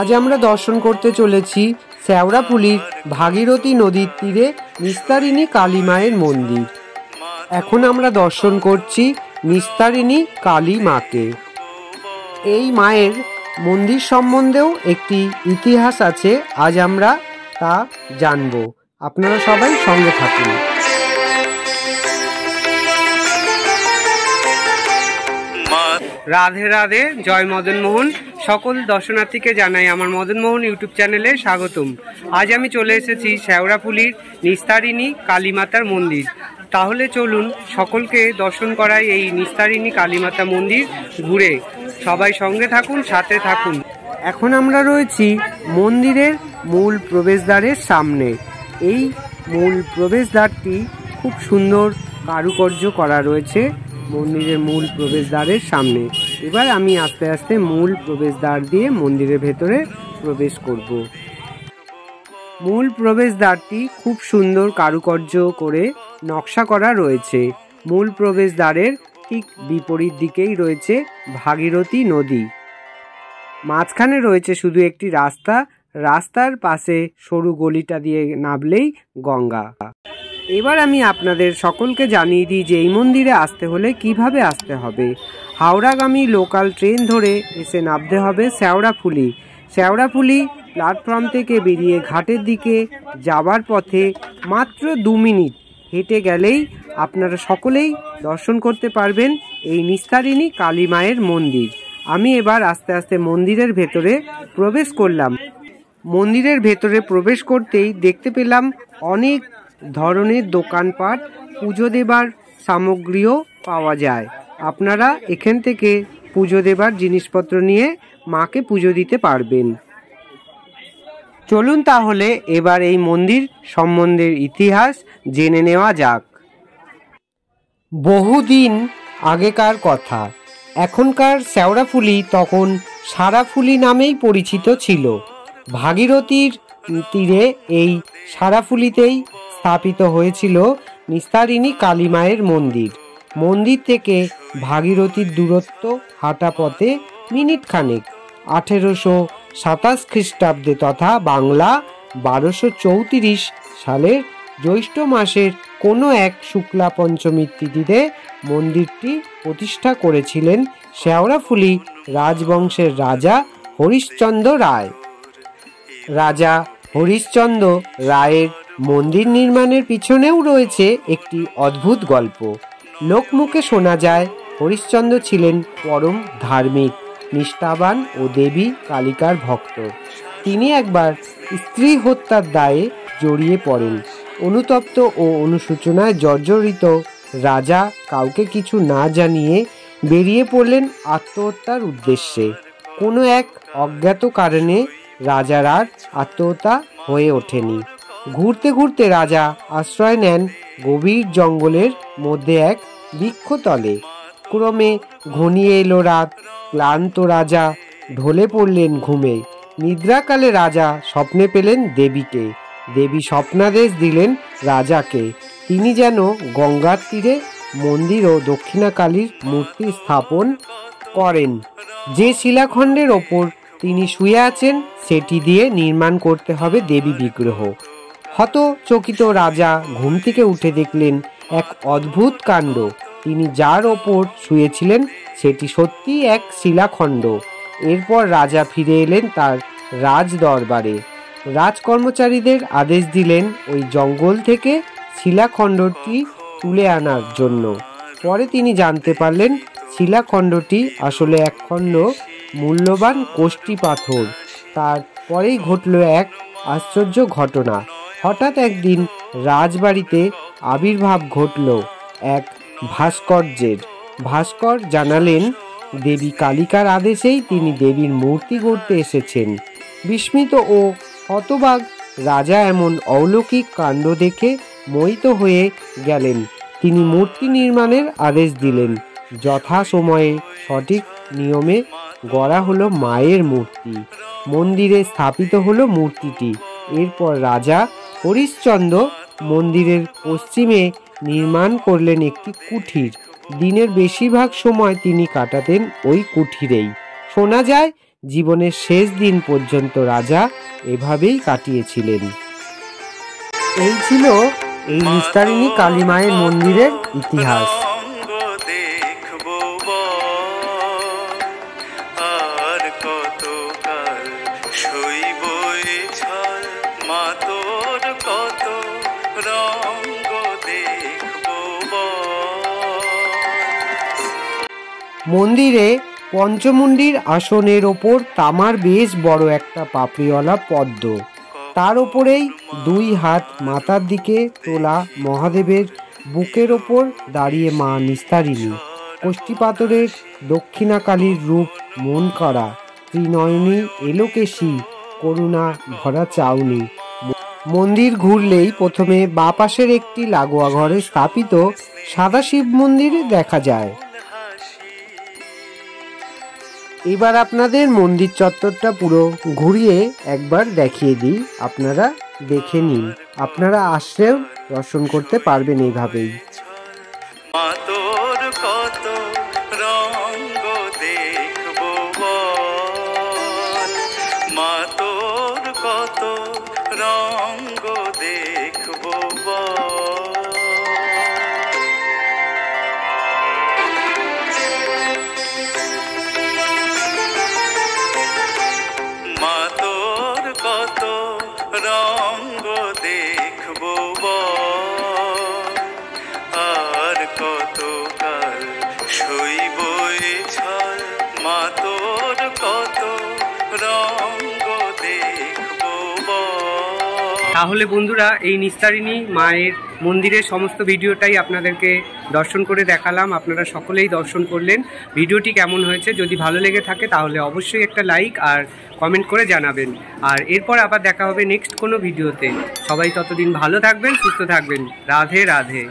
আজ আমরা দর্শন করতে চলেছি শ্যাওড়াপুলির ভাগীরথী নদীর তীরে নিস্তারিণী কালী মায়ের মন্দির। এখন আমরা দর্শন করছি নিস্তারিণী কালী মাকে। এই মায়ের মন্দির সম্বন্ধেও একটি ইতিহাস আছে, আজ আমরা তা জানব। আপনারা সবাই সঙ্গে থাকুন। রাধে রাধে, জয় মদন মোহন সকল দর্শনার্থীকে জানাই আমার মদন মোহন ইউটিউব চ্যানেলে স্বাগতম। আজ আমি চলে এসেছি শেওড়াপুলির নিস্তারিণী কালীমাতার মন্দির। তাহলে চলুন সকলকে দর্শন করাই এই নিস্তারিণী কালীমাতা মন্দির ঘুরে। সবাই সঙ্গে থাকুন, সাথে থাকুন। এখন আমরা রয়েছি মন্দিরের মূল প্রবেশদ্বারের সামনে। এই মূল প্রবেশদ্বারটি খুব সুন্দর কারুকার্য করা রয়েছে মন্দিরের মূল প্রবেশদ্বারের সামনে। এবার আমি আস্তে আস্তে মূল প্রবেশদ্বার দিয়ে মন্দিরের ভেতরে প্রবেশ করব। মূল প্রবেশদ্বারটি খুব সুন্দর কারুকার্য করে নকশা করা রয়েছে। মূল প্রবেশদ্বারের ঠিক বিপরীত দিকেই রয়েছে ভাগীরথী নদী। মাঝখানে রয়েছে শুধু একটি রাস্তা। রাস্তার পাশে সরু গলিটা দিয়ে নামলেই গঙ্গা। এবার আমি আপনাদের সকলকে জানিয়ে দিই যে এই মন্দিরে আসতে হলে কীভাবে আসতে হবে। হাওড়াগামী লোকাল ট্রেন ধরে এসে নামতে হবে শ্যাওড়াফুলি। শ্যাওড়াফুলি প্ল্যাটফর্ম থেকে বেরিয়ে ঘাটের দিকে যাবার পথে মাত্র দু মিনিট হেঁটে গেলেই আপনারা সকলেই দর্শন করতে পারবেন এই নিস্তারিণী কালী মায়ের মন্দির। আমি এবার আস্তে আস্তে মন্দিরের ভেতরে প্রবেশ করলাম। মন্দিরের ভেতরে প্রবেশ করতেই দেখতে পেলাম অনেক ধরনের দোকানপাট পুজো দেবার সামগ্রীও পাওয়া যায়। আপনারা এখান থেকে পুজো দেবার জিনিসপত্র নিয়ে মাকে পুজো দিতে পারবেন। চলুন তাহলে এবার এই মন্দির সম্বন্ধের ইতিহাস জেনে নেওয়া যাক। বহুদিন আগেকার কথা। এখনকার শ্যাওড়াফুলি তখন সারাফুলি নামেই পরিচিত ছিল। ভাগীরথীর তীরে এই সারাফুলিতেই স্থাপিত হয়েছিল নিস্তারিণী কালী মায়ের মন্দির। মন্দির থেকে ভাগীরথীর দূরত্ব হাঁটা পথে মিনিট খানেক আঠেরোশো সাতাশ খ্রিস্টাব্দে তথা বাংলা বারোশো চৌত্রিশ সালের জ্যৈষ্ঠ মাসের কোনো এক শুক্লা পঞ্চমীর তিথিতে মন্দিরটি প্রতিষ্ঠা করেছিলেন শেওড়াফুলি রাজবংশের রাজা হরিশ্চন্দ্র রায়। রাজা হরিশ্চন্দ্র রায়ের মন্দির নির্মাণের পিছনেও রয়েছে একটি অদ্ভুত গল্প। লোকমুখে শোনা যায়, হরিশ্চন্দ্র ছিলেন পরম ধার্মিক, নিষ্ঠাবান ও দেবী কালিকার ভক্ত। তিনি একবার স্ত্রী হত্যার দায়ে জড়িয়ে পড়েন। অনুতপ্ত ও অনুসূচনায় জর্জরিত রাজা কাউকে কিছু না জানিয়ে বেরিয়ে পড়লেন আত্মহত্যার উদ্দেশ্যে। কোনো এক অজ্ঞাত কারণে রাজার আর আত্মহত্যা হয়ে ওঠেনি। ঘুরতে ঘুরতে রাজা আশ্রয় নেন গভীর জঙ্গলের মধ্যে এক বৃক্ষতলে। ক্রমে ঘনিয়ে এলো রাত। ক্লান্ত রাজা ঢলে পড়লেন ঘুমে। নিদ্রাকালে রাজা স্বপ্নে পেলেন দেবীকে। দেবী স্বপ্নাদেশ দিলেন রাজাকে। তিনি যেন গঙ্গার তীরে মন্দির ও দক্ষিণাকালীর মূর্তি স্থাপন করেন। যে শিলাখণ্ডের ওপর তিনি শুয়ে আছেন, সেটি দিয়ে নির্মাণ করতে হবে দেবী বিগ্রহ। হত চকিত রাজা ঘুম থেকে উঠে দেখলেন এক অদ্ভুত কাণ্ড। তিনি যার ওপর শুয়েছিলেন, সেটি সত্যি এক শিলাখণ্ড। এরপর রাজা ফিরে এলেন তার রাজ দরবারে রাজকর্মচারীদের আদেশ দিলেন ওই জঙ্গল থেকে শিলাখণ্ডটি তুলে আনার জন্য। পরে তিনি জানতে পারলেন, শিলাখণ্ডটি আসলে এক খণ্ড মূল্যবান কোষ্টি পাথর। তারপরেই ঘটল এক আশ্চর্য ঘটনা। হঠাৎ একদিন রাজবাড়িতে আবির্ভাব ঘটল এক ভাস্কর্যের। ভাস্কর জানালেন, দেবী কালিকার আদেশেই তিনি দেবীর মূর্তি গড়তে এসেছেন। বিস্মিত ও হতবাগ রাজা এমন অলৌকিক কাণ্ড দেখে মোহিত হয়ে গেলেন। তিনি মূর্তি নির্মাণের আদেশ দিলেন। যথা সময়ে সঠিক নিয়মে গড়া হলো মায়ের মূর্তি। মন্দিরে স্থাপিত হলো মূর্তিটি। এরপর রাজা হরিশ্চন্দ্র মন্দিরের পশ্চিমে নির্মাণ করলেন একটি কুঠির। দিনের বেশিরভাগ সময় তিনি কাটাতেন ওই কুঠিরেই। শোনা যায়, জীবনের শেষ দিন পর্যন্ত রাজা এভাবেই কাটিয়েছিলেন। এই ছিল এই নিস্তারিণী কালী মায়ের মন্দিরের ইতিহাস। মন্দিরে পঞ্চমুণ্ডির আসনের ওপর তামার বেশ বড় একটা পাপড়িওয়ালা পদ্ম। তার ওপরেই দুই হাত মাথার দিকে তোলা মহাদেবের বুকের ওপর দাঁড়িয়ে মা নিস্তারিণী। কষ্টি পাথরের দক্ষিণাকালীর রূপ মন করা ত্রিনয়নী এলোকেশী, করুণা ভরা চাউনি। মন্দির ঘুরলেই প্রথমে বা পাশের একটি লাগোয়া ঘরে স্থাপিত সাদা শিব মন্দির দেখা যায়। এবার আপনাদের মন্দির চত্বরটা পুরো ঘুরিয়ে একবার দেখিয়ে দিই। আপনারা দেখে নিন। আপনারা আসলেও দর্শন করতে পারবেন এইভাবেই। কত রঙ্গ দেখব কত তাহলে বন্ধুরা, এই নিস্তারিণী মায়ের মন্দিরের সমস্ত ভিডিওটাই আপনাদেরকে দর্শন করে দেখালাম। আপনারা সকলেই দর্শন করলেন। ভিডিওটি কেমন হয়েছে, যদি ভালো লেগে থাকে তাহলে অবশ্যই একটা লাইক আর কমেন্ট করে জানাবেন। আর এরপর আবার দেখা হবে নেক্সট কোনো ভিডিওতে। সবাই ততদিন ভালো থাকবেন, সুস্থ থাকবেন। রাধে রাধে।